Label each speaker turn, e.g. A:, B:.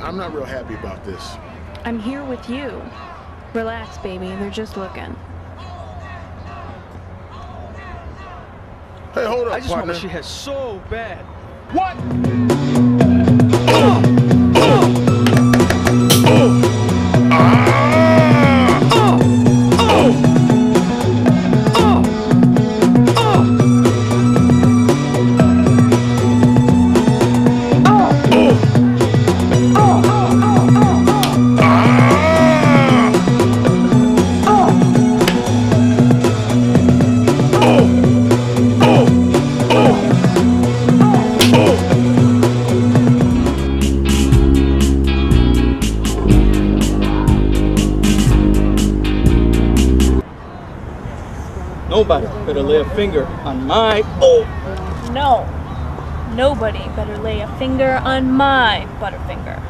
A: I'm not real happy about this.
B: I'm here with you. Relax, baby. They're just looking.
A: Hey, hold up,
C: I just
A: partner.
C: want what she has so bad.
A: What?
C: Nobody better lay a finger on my. Oh!
B: No. Nobody better lay a finger on my Butterfinger.